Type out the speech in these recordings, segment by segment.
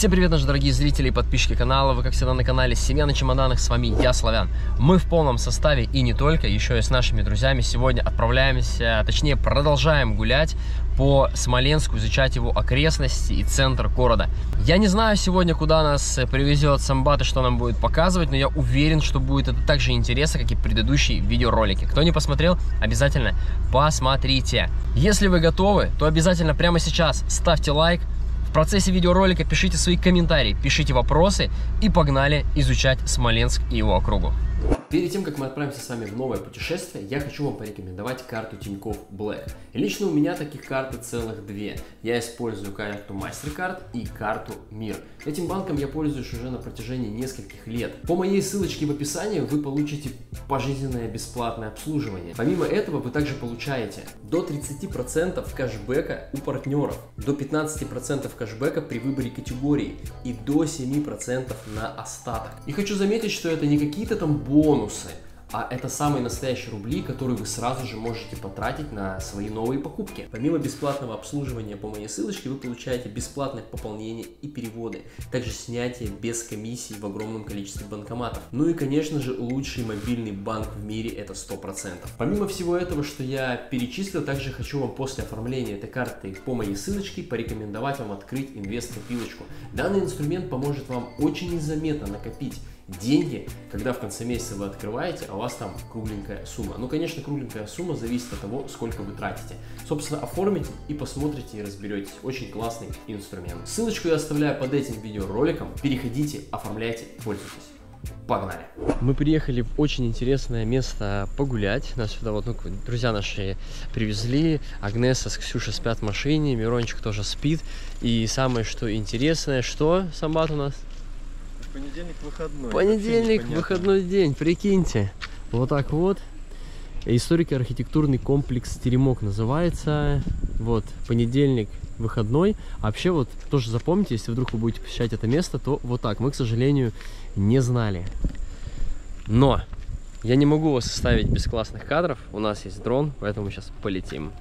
Всем привет, наши дорогие зрители и подписчики канала. Вы, как всегда, на канале Семья на чемоданах. С вами я, Славян. Мы в полном составе и не только, еще и с нашими друзьями. Сегодня отправляемся, точнее, продолжаем гулять по Смоленску, изучать его окрестности и центр города. Я не знаю сегодня, куда нас привезет Самбат и что нам будет показывать, но я уверен, что будет это так же интересно, как и предыдущие видеоролики. Кто не посмотрел, обязательно посмотрите. Если вы готовы, то обязательно прямо сейчас ставьте лайк, в процессе видеоролика пишите свои комментарии, пишите вопросы и погнали изучать Смоленск и его округу. Перед тем, как мы отправимся с вами в новое путешествие, я хочу вам порекомендовать карту Тинькофф Black. Лично у меня таких карты целых две. Я использую карту MasterCard и карту Мир. Этим банком я пользуюсь уже на протяжении нескольких лет. По моей ссылочке в описании вы получите пожизненное бесплатное обслуживание. Помимо этого вы также получаете до 30% кэшбэка у партнеров, до 15% кэшбэка при выборе категории и до 7% на остаток. И хочу заметить, что это не какие-то там бонусы, а это самые настоящие рубли, которые вы сразу же можете потратить на свои новые покупки. Помимо бесплатного обслуживания по моей ссылочке, вы получаете бесплатное пополнение и переводы, также снятие без комиссий в огромном количестве банкоматов. Ну и, конечно же, лучший мобильный банк в мире это 100%. Помимо всего этого, что я перечислил, также хочу вам после оформления этой карты по моей ссылочке порекомендовать вам открыть инвест-копилочку. Данный инструмент поможет вам очень незаметно накопить деньги, когда в конце месяца вы открываете, а у вас там кругленькая сумма. Ну, конечно, кругленькая сумма зависит от того, сколько вы тратите. Собственно, оформите и посмотрите и разберетесь. Очень классный инструмент. Ссылочку я оставляю под этим видеороликом. Переходите, оформляйте, пользуйтесь. Погнали! Мы приехали в очень интересное место погулять. Нас сюда вот, ну, друзья наши привезли. Агнеса с Ксюшей спят в машине, Мирончик тоже спит. И самое, что интересное, что, Самбат у нас? Понедельник выходной. Понедельник выходной день, прикиньте. Вот так вот. Историко-архитектурный комплекс Теремок называется. Вот, понедельник выходной. А вообще вот тоже запомните, если вдруг вы будете посещать это место, то вот так. Мы, к сожалению, не знали. Но я не могу вас оставить без классных кадров. У нас есть дрон, поэтому сейчас полетим.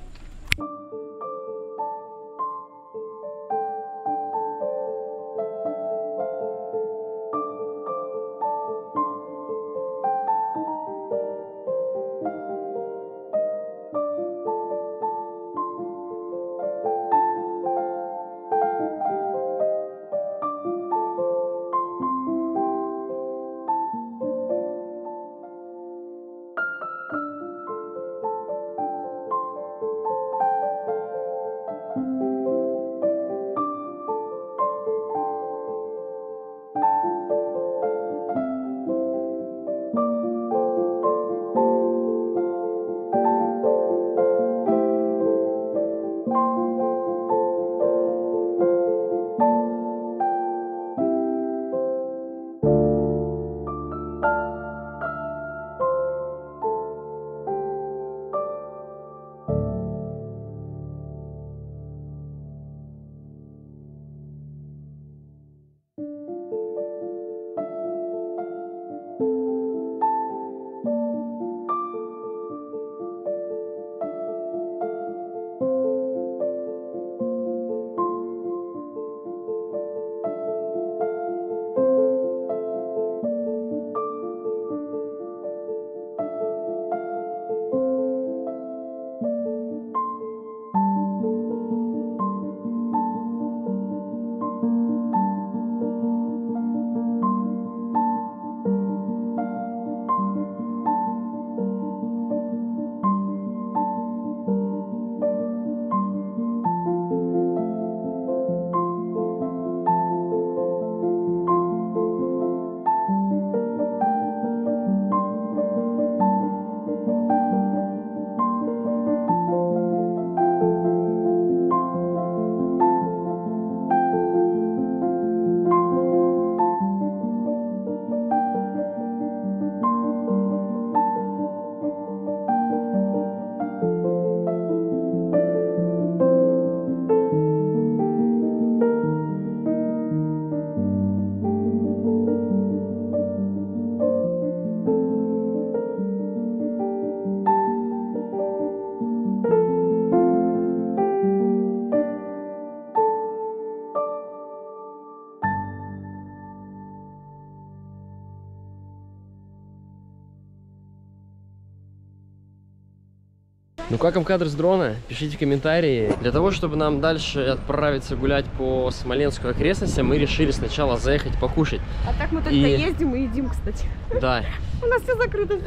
Как вам кадр с дрона? Пишите комментарии. Для того, чтобы нам дальше отправиться гулять по Смоленску окрестностям, мы решили сначала заехать покушать. А так мы только И- ездим и едим, кстати. Да, У нас все закрыто.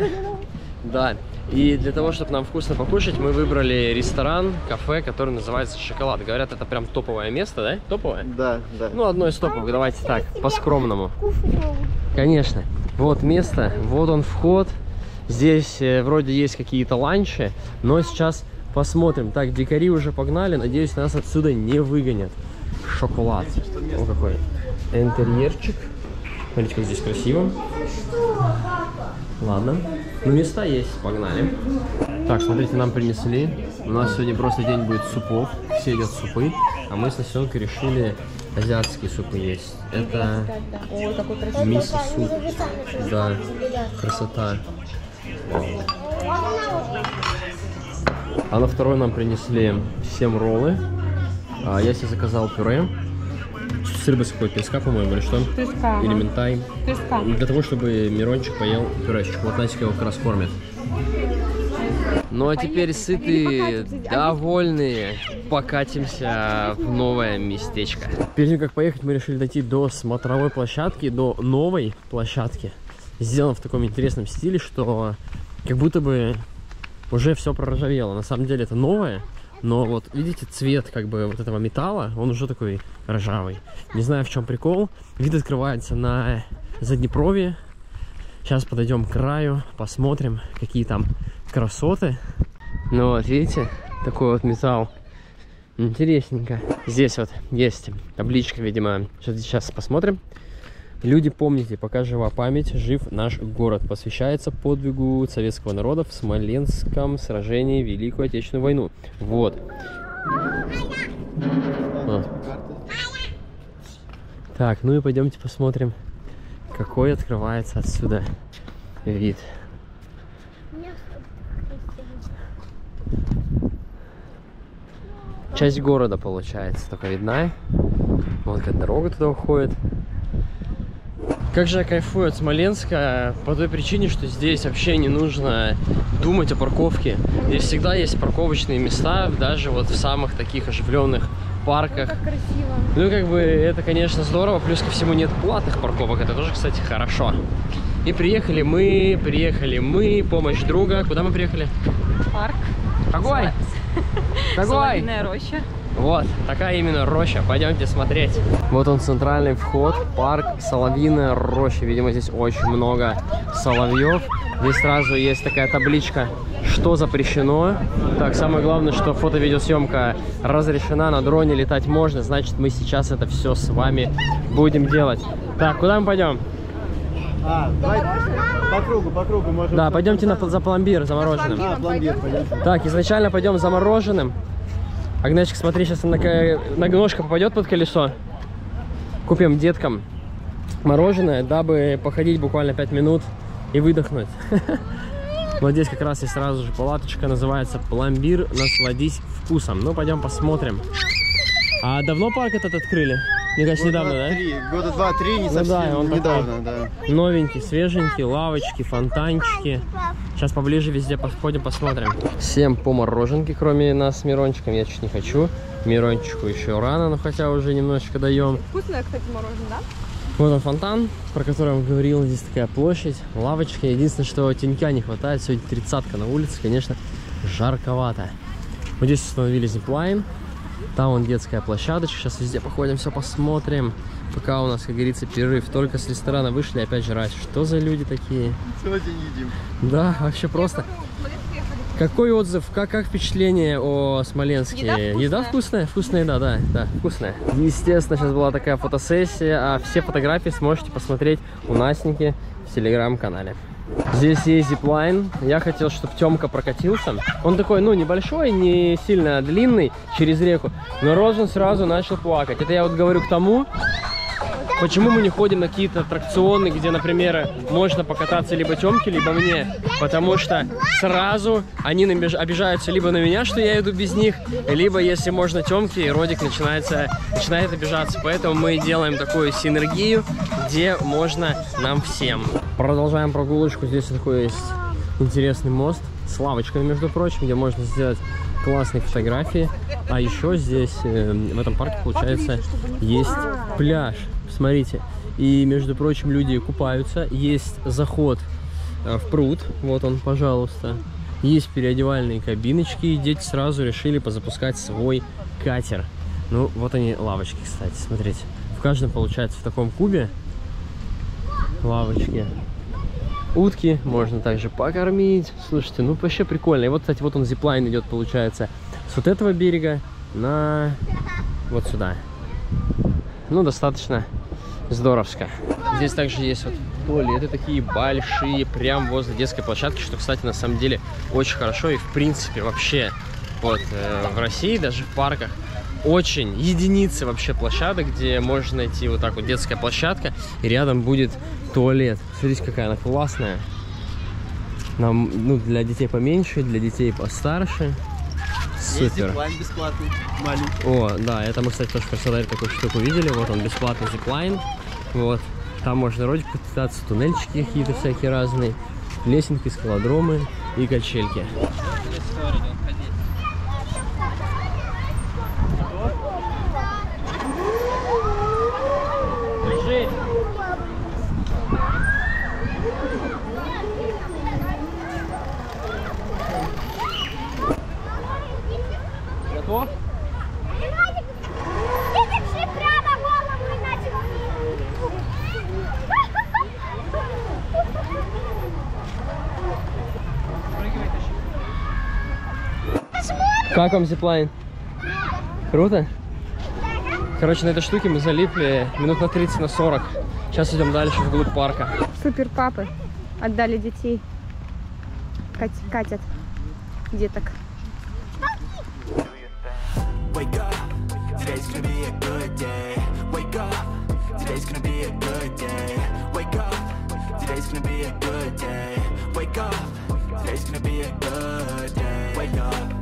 да. И для того, чтобы нам вкусно покушать, мы выбрали ресторан, кафе, который называется «Шоколад». Говорят, это прям топовое место, да? Топовое? Да, да. Ну, одно из топовых, давайте так, по-скромному. Конечно. Вот место, вот он вход. Здесь э, вроде есть какие-то ланчи, но сейчас посмотрим. Так, дикари уже погнали, надеюсь, нас отсюда не выгонят. Шоколад. О, какой интерьерчик. Смотрите, как здесь красиво. Ладно. Ну, места есть, погнали. Так, смотрите, нам принесли. У нас сегодня просто день будет супов. Все едят супы. А мы с Насенкой решили азиатские супы есть. Это мисо-суп. Да, красота. А на второй нам принесли 7 роллы. А я себе заказал пюре. С рыбой песка, по-моему, или что? Песка. Или ментай. Песка. Для того, чтобы Мирончик поел пюрешечку. Вот Настя его как раз кормит. Ну а теперь сытые, довольные, покатимся в новое местечко. Перед тем, как поехать, мы решили дойти до смотровой площадки, до новой площадки. Сделан в таком интересном стиле, что как будто бы уже все проржавело. На самом деле это новое, но вот видите цвет как бы вот этого металла, он уже такой ржавый. Не знаю в чем прикол. Вид открывается на Заднепровье. Сейчас подойдем к краю, посмотрим, какие там красоты. Ну вот, видите, такой вот металл. Интересненько. Здесь вот есть табличка, видимо. Сейчас, посмотрим. Люди, помните, пока жива память, жив наш город. Посвящается подвигу советского народа в Смоленском сражении в Великую Отечественную войну. Вот. А. Так, ну и пойдемте посмотрим, какой открывается отсюда вид. Часть города получается только видна. Вот какая дорога туда уходит. Как же я кайфую от Смоленска по той причине, что здесь вообще не нужно думать о парковке. Здесь всегда есть парковочные места, даже вот в самых таких оживленных парках. Как красиво. Ну, как бы, это, конечно, здорово. Плюс ко всему нет платных парковок. Это тоже, кстати, хорошо. И приехали мы, приехали мы, помощь друга. Куда мы приехали? Парк. Какой? Какой? Соловиная роща. Вот, такая именно роща. Пойдемте смотреть. Вот он, центральный вход, парк Соловьиная роща. Видимо, здесь очень много соловьев. Здесь сразу есть такая табличка, что запрещено. Так, самое главное, что фото-видеосъемка разрешена, на дроне летать можно. Значит, мы сейчас это все с вами будем делать. Так, куда мы пойдем? А, давай по кругу, по кругу. Может, Да, пойдемте на, за пломбир, за мороженым. А, пломбир, пойдем. Так, изначально пойдем за Агнечка, смотри, сейчас нога, ножка попадет под колесо. Купим деткам мороженое, дабы походить буквально 5 минут и выдохнуть. Вот здесь как раз есть сразу же палаточка, называется пломбир, насладись вкусом. Ну, пойдем посмотрим. А давно парк этот открыли? Мне кажется, Года недавно, да? три, Года два-три, не Ну да, совсем он такой. недавно, да. Новенький, свеженький, лавочки, фонтанчики. Сейчас поближе везде подходим, посмотрим. Всем по мороженке, кроме нас с Мирончиком. Я чуть не хочу. Мирончику еще рано, но хотя уже немножечко даем. Вкусное, кстати, мороженое, да? Вот он фонтан, про который я вам говорил. Здесь такая площадь, лавочка. Единственное, что тенька не хватает. Сегодня тридцатка на улице, конечно, жарковато. Вот здесь установили зиплайн. Там вон детская площадочка. Сейчас везде походим, все посмотрим. Пока у нас, как говорится, перерыв. Только с ресторана вышли опять жрать. Что за люди такие? Целый день едим. Да, вообще просто. Какой отзыв, как, как впечатление о Смоленске? Еда вкусная. вкусная? Вкусная еда, да, да, вкусная. Естественно, сейчас была такая фотосессия, а все фотографии сможете посмотреть у Настеньки в телеграм-канале. Здесь есть зиплайн. Я хотел, чтобы Темка прокатился. Он такой, ну, небольшой, не сильно длинный через реку. Но Розен сразу начал плакать. Это я вот говорю к тому, Почему мы не ходим на какие-то аттракционы, где, например, можно покататься либо Тёмке, либо мне? Потому что сразу они обижаются либо на меня, что я иду без них, либо, если можно Тёмке, и Родик начинается, начинает обижаться. Поэтому мы делаем такую синергию, где можно нам всем. Продолжаем прогулочку. Здесь такой есть интересный мост с лавочками, между прочим, где можно сделать классные фотографии. А еще здесь, э, в этом парке, получается, есть пляж. Смотрите. И, между прочим, люди купаются. Есть заход э, в пруд. Вот он, пожалуйста. Есть переодевальные кабиночки. И дети сразу решили позапускать свой катер. Ну, вот они, лавочки, кстати, смотрите. В каждом, получается, в таком кубе лавочки. Утки можно также покормить. Слушайте, ну вообще прикольно. И вот, кстати, вот он зиплайн идет, получается, с вот этого берега на вот сюда. Ну, достаточно здоровско. Здесь также есть вот туалеты такие большие, прям возле детской площадки, что, кстати, на самом деле очень хорошо. И, в принципе, вообще вот э, в России, даже в парках, очень единицы вообще площадок, где можно найти вот так вот детская площадка, и рядом будет туалет. Смотрите, какая она классная. Нам, ну, для детей поменьше, для детей постарше. Есть Супер. зиплайн бесплатный, маленький. О, да, это мы, кстати, тоже в Краснодаре такую штуку видели. Вот он, бесплатный зиплайн. Вот. Там можно ролик покататься, туннельчики какие-то всякие разные, лесенки, скалодромы и качельки. Как вам зиплайн? Круто? Короче, на этой штуке мы залипли минут на 30, на 40. Сейчас идем дальше вглубь парка. Супер папы отдали детей. Кат- катят деток. Wake up, today's gonna be a good day. Wake up, today's gonna be a good day. Wake up, today's gonna be a good day. Wake up, today's gonna be a good day. Wake up,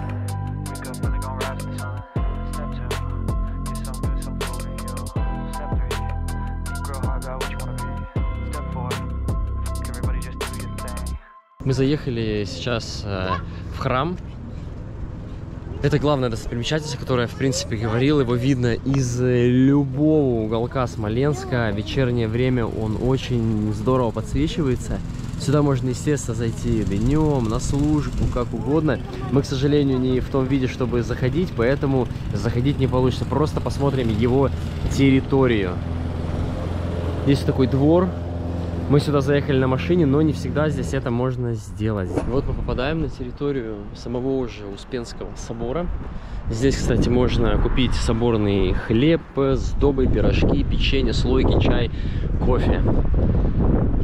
Мы заехали сейчас э, в храм. Это главная достопримечательность, которая, в принципе, говорил, его видно из э, любого уголка Смоленска. В вечернее время он очень здорово подсвечивается. Сюда можно, естественно, зайти днем, на службу, как угодно. Мы, к сожалению, не в том виде, чтобы заходить, поэтому заходить не получится. Просто посмотрим его территорию. Здесь такой двор. Мы сюда заехали на машине, но не всегда здесь это можно сделать. Вот мы попадаем на территорию самого уже Успенского собора. Здесь, кстати, можно купить соборный хлеб, сдобы, пирожки, печенье, слойки, чай, кофе.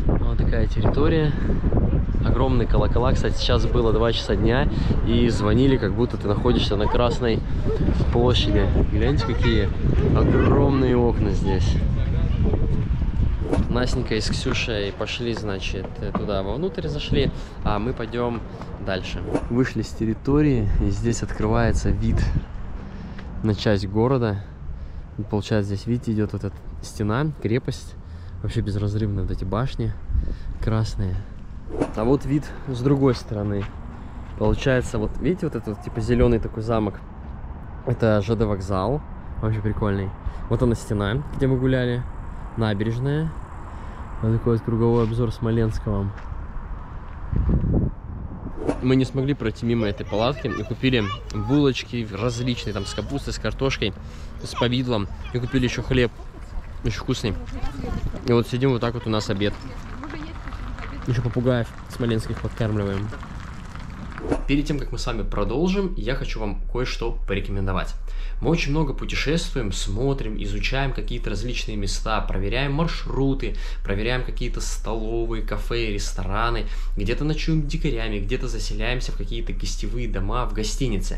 Вот такая территория. Огромные колокола. Кстати, сейчас было 2 часа дня и звонили, как будто ты находишься на Красной площади. Гляньте, какие огромные окна здесь. Настенька и с Ксюшей пошли, значит, туда вовнутрь зашли, а мы пойдем дальше. Вышли с территории, и здесь открывается вид на часть города. И Получается, здесь, видите, идет вот эта стена, крепость. Вообще безразрывно вот эти башни красные. А вот вид с другой стороны. Получается, вот видите, вот этот типа зеленый такой замок. Это ЖД вокзал. Вообще прикольный. Вот она стена, где мы гуляли. Набережная. Вот такой вот круговой обзор Смоленска вам. Мы не смогли пройти мимо этой палатки и купили булочки различные, там с капустой, с картошкой, с повидлом. И купили еще хлеб, очень вкусный. И вот сидим вот так вот у нас обед. Еще попугаев смоленских подкармливаем. Перед тем, как мы с вами продолжим, я хочу вам кое-что порекомендовать. Мы очень много путешествуем, смотрим, изучаем какие-то различные места, проверяем маршруты, проверяем какие-то столовые, кафе, рестораны, где-то ночуем дикарями, где-то заселяемся в какие-то гостевые дома, в гостинице.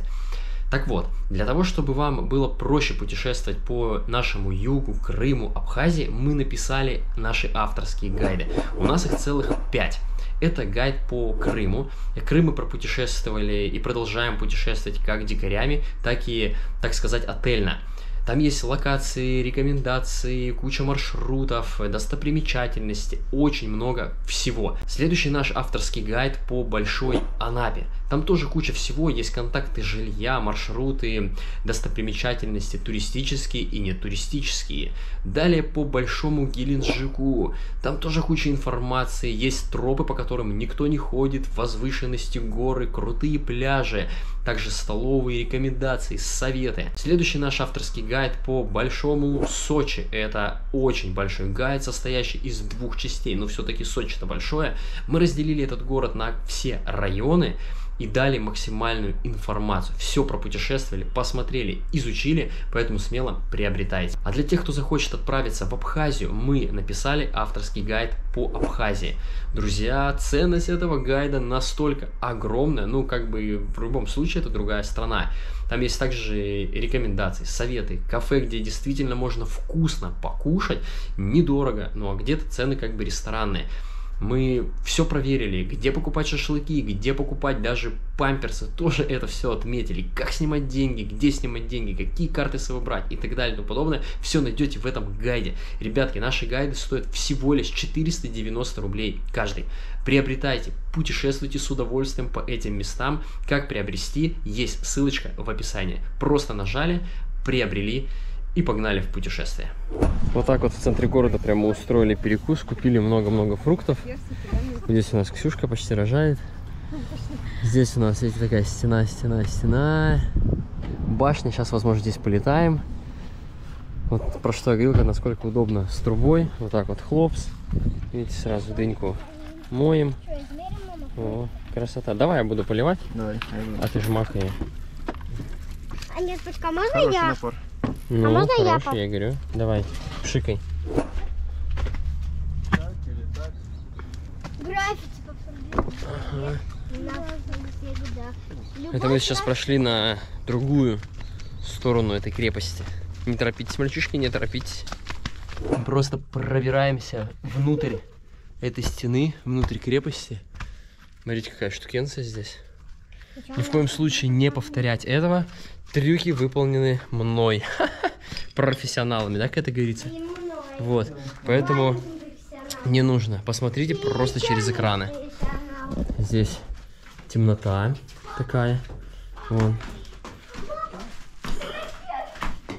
Так вот, для того, чтобы вам было проще путешествовать по нашему югу, Крыму, Абхазии, мы написали наши авторские гайды. У нас их целых пять. Это гайд по Крыму. Крым мы пропутешествовали и продолжаем путешествовать как дикарями, так и, так сказать, отельно. Там есть локации, рекомендации, куча маршрутов, достопримечательности, очень много всего. Следующий наш авторский гайд по Большой Анапе. Там тоже куча всего, есть контакты жилья, маршруты, достопримечательности туристические и не туристические. Далее по Большому Геленджику. Там тоже куча информации, есть тропы, по которым никто не ходит, возвышенности горы, крутые пляжи, также столовые рекомендации, советы. Следующий наш авторский гайд по Большому Сочи. Это очень большой гайд, состоящий из двух частей, но все-таки Сочи это большое. Мы разделили этот город на все районы и дали максимальную информацию. Все пропутешествовали, посмотрели, изучили, поэтому смело приобретайте. А для тех, кто захочет отправиться в Абхазию, мы написали авторский гайд по Абхазии. Друзья, ценность этого гайда настолько огромная, ну как бы в любом случае это другая страна. Там есть также рекомендации, советы, кафе, где действительно можно вкусно покушать, недорого, ну а где-то цены как бы ресторанные. Мы все проверили, где покупать шашлыки, где покупать даже памперсы, тоже это все отметили. Как снимать деньги, где снимать деньги, какие карты с собой брать и так далее и тому подобное. Все найдете в этом гайде. Ребятки, наши гайды стоят всего лишь 490 рублей каждый. Приобретайте, путешествуйте с удовольствием по этим местам. Как приобрести, есть ссылочка в описании. Просто нажали, приобрели и погнали в путешествие. Вот так вот в центре города прямо устроили перекус, купили много-много фруктов. Здесь у нас Ксюшка почти рожает. Здесь у нас, видите, такая стена, стена, стена. Башня, сейчас, возможно, здесь полетаем. Вот про что я говорил, насколько удобно с трубой. Вот так вот хлопс. Видите, сразу дыньку моем. О, красота. Давай я буду поливать, Давай, а ты жмакай. А нет, почка, можно Хороший я? напор. Ну, можно я хороший, поп- я говорю. Давай, пшикай. Граффити посмотри. Это мы сейчас прошли на другую сторону этой крепости. Не торопитесь, мальчишки, не торопитесь. Просто пробираемся внутрь этой стены, внутрь крепости. Смотрите, какая штукенция здесь. Ни в коем случае не повторять этого. Трюки выполнены мной. Профессионалами, да, как это говорится? Вот. Поэтому не нужно. Посмотрите просто через экраны. Здесь темнота такая. Вон.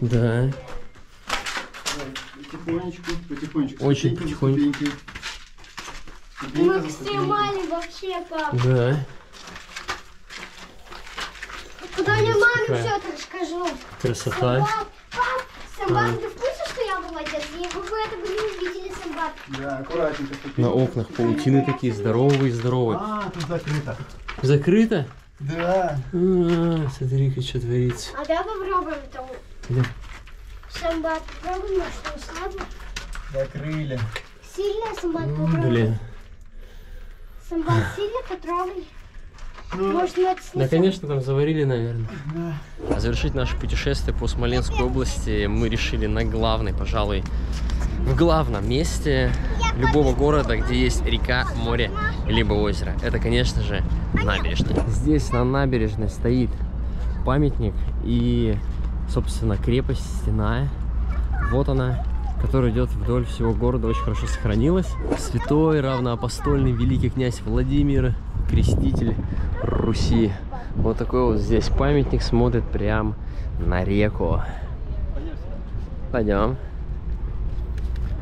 Да. Потихонечку, потихонечку. Очень потихоньку. Мы экстремали вообще, пап. Да. Когда я маме Какая? все это расскажу. Красота. Самбат, пап, Самбат, ты в курсе, что я молодец? Вы бы это бы не увидели, Самбат. Да, аккуратненько. На окнах паутины такие здоровые, здоровые. А, тут закрыто. Закрыто? Да. А, смотри-ка, что творится. А давай попробуем там. Идем. Самбат, попробуем, что слабо. Закрыли. Сильно, Самбат, М, попробуй. Блин. Самбат, сильно потрогай. Ну, Может, Да, конечно, там заварили, наверное. А завершить наше путешествие по Смоленской области мы решили на главной, пожалуй, в главном месте любого города, где есть река, море, либо озеро. Это, конечно же, набережная. Здесь на набережной стоит памятник и, собственно, крепость стена. Вот она, которая идет вдоль всего города, очень хорошо сохранилась. Святой, равноапостольный великий князь Владимир, креститель Руси. Вот такой вот здесь памятник смотрит прям на реку. Пойдем.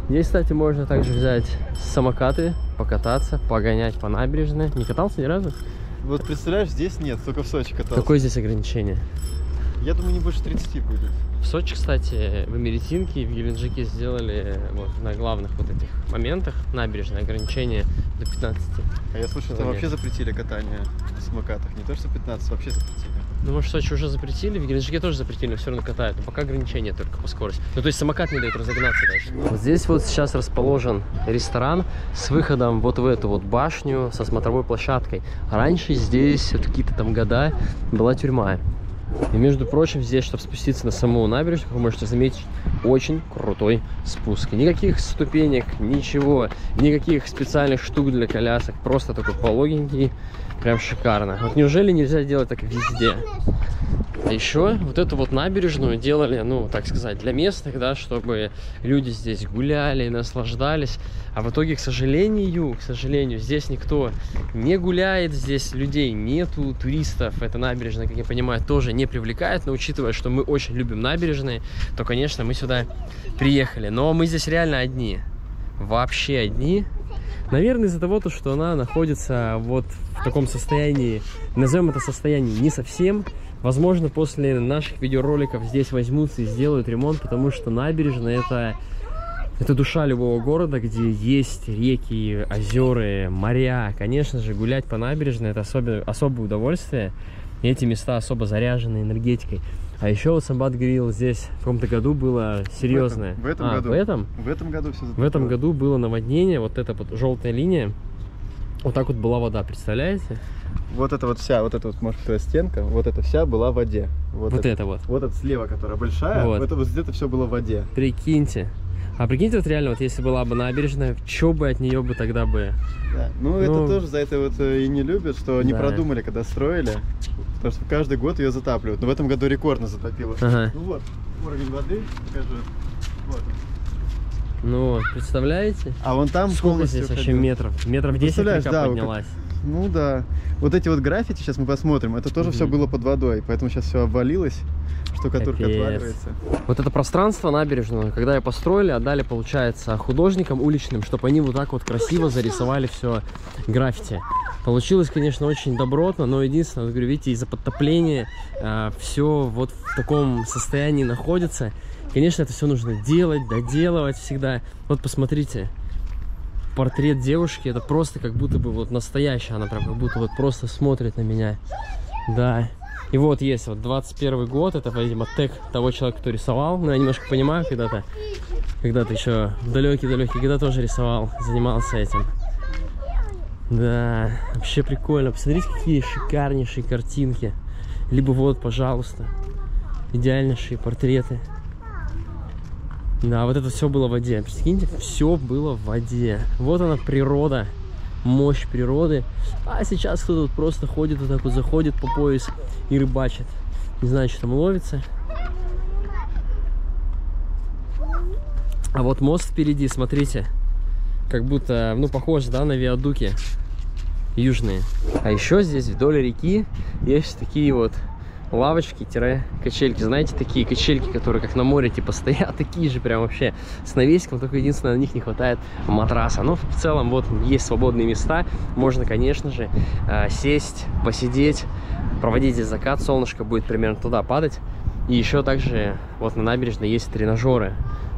Здесь, кстати, можно также взять самокаты, покататься, погонять по набережной. Не катался ни разу? Вот представляешь, здесь нет, только в Сочи катался. Какое здесь ограничение? Я думаю, не больше 30 будет. В Сочи, кстати, в Эмеретинке и в Геленджике сделали вот на главных вот этих моментах набережное ограничение до 15. А я слышал, там Километров. вообще запретили катание на самокатах. Не то, что 15, вообще запретили. Ну, может, в Сочи уже запретили, в Геленджике тоже запретили, но все равно катают. Но пока ограничения только по скорости. Ну, то есть самокат не дает разогнаться дальше. Вот здесь вот сейчас расположен ресторан с выходом вот в эту вот башню со смотровой площадкой. Раньше здесь, вот какие-то там года, была тюрьма. И, между прочим, здесь, чтобы спуститься на саму набережную, вы можете заметить очень крутой спуск. Никаких ступенек, ничего, никаких специальных штук для колясок. Просто такой пологенький, прям шикарно. Вот неужели нельзя делать так везде? А еще вот эту вот набережную делали, ну, так сказать, для местных, да, чтобы люди здесь гуляли, наслаждались. А в итоге, к сожалению, к сожалению, здесь никто не гуляет, здесь людей нету, туристов эта набережная, как я понимаю, тоже не привлекает. Но учитывая, что мы очень любим набережные, то, конечно, мы сюда приехали. Но мы здесь реально одни. Вообще одни. Наверное, из-за того, то, что она находится вот в таком состоянии, назовем это состояние не совсем. Возможно, после наших видеороликов здесь возьмутся и сделают ремонт, потому что набережная это, это душа любого города, где есть реки, озера, моря. Конечно же, гулять по набережной это особое, особое удовольствие. И эти места особо заряжены энергетикой. А еще вот Самбат говорил, здесь в каком-то году было серьезное. В этом а, году. В этом? В этом году все В этом году было наводнение, вот эта вот желтая линия. Вот так вот была вода, представляете? Вот это вот вся, вот эта вот, сказать, стенка, вот эта вся была в воде. Вот, это вот. Вот это слева, которая большая, Вот. это вот где-то все было в воде. Прикиньте. А прикиньте, вот реально, вот если была бы набережная, что бы от нее бы тогда бы... Да. Ну, Ну, это тоже за это вот э, и не любят, что не да. продумали, когда строили. Потому что каждый год ее затапливают. Но в этом году рекордно затопило. Ага. Ну вот, уровень воды, покажу. Вот он. Ну вот, представляете? А вон там Сколько здесь вообще ходил. метров? Метров Ну, 10 представляешь, река да, вот поднялась. Ну да. Вот эти вот граффити сейчас мы посмотрим. Это тоже Мгм. все было под водой, поэтому сейчас все обвалилось, штукатурка Капец. отваливается. Вот это пространство набережную, когда ее построили, отдали, получается, художникам уличным, чтобы они вот так вот красиво зарисовали все граффити. Получилось, конечно, очень добротно, но единственное, вот говорю, видите, из-за подтопления все вот в таком состоянии находится. Конечно, это все нужно делать, доделывать всегда. Вот посмотрите, портрет девушки, это просто как будто бы вот настоящая, она прям как будто вот просто смотрит на меня. Да. И вот есть вот 21 год, это, видимо, тег того человека, кто рисовал. Ну, я немножко понимаю, когда-то, когда-то еще далекий-далекий, когда тоже рисовал, занимался этим. Да, вообще прикольно. Посмотрите, какие шикарнейшие картинки. Либо вот, пожалуйста, идеальнейшие портреты. Да, вот это все было в воде. Прикиньте, все было в воде. Вот она природа, мощь природы. А сейчас кто-то вот просто ходит, вот так вот заходит по пояс и рыбачит. Не знаю, что там ловится. А вот мост впереди, смотрите. Как будто, ну, похоже, да, на виадуки южные. А еще здесь вдоль реки есть такие вот лавочки-качельки. Знаете, такие качельки, которые как на море типа стоят, такие же прям вообще с навесиком, только единственное, на них не хватает матраса. Но в целом вот есть свободные места, можно, конечно же, э, сесть, посидеть, проводить здесь закат, солнышко будет примерно туда падать. И еще также вот на набережной есть тренажеры.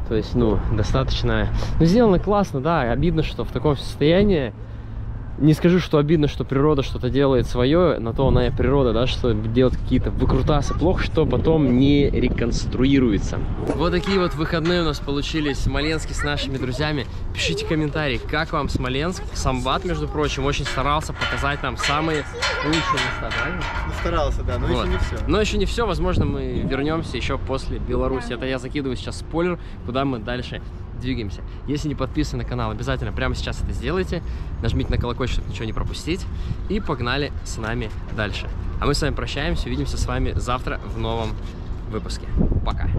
То есть, ну, достаточно... Ну, сделано классно, да. Обидно, что в таком состоянии не скажу, что обидно, что природа что-то делает свое, на то она и природа, да, что делает какие-то выкрутасы. Плохо, что потом не реконструируется. Вот такие вот выходные у нас получились в Смоленске с нашими друзьями. Пишите комментарии, как вам Смоленск. Самбат, между прочим, очень старался показать нам самые лучшие места, правильно? Ну, старался, да, но Вот. еще не все. Но еще не все, возможно, мы вернемся еще после Беларуси. Это я закидываю сейчас спойлер, куда мы дальше двигаемся. Если не подписаны на канал, обязательно прямо сейчас это сделайте. Нажмите на колокольчик, чтобы ничего не пропустить. И погнали с нами дальше. А мы с вами прощаемся, увидимся с вами завтра в новом выпуске. Пока.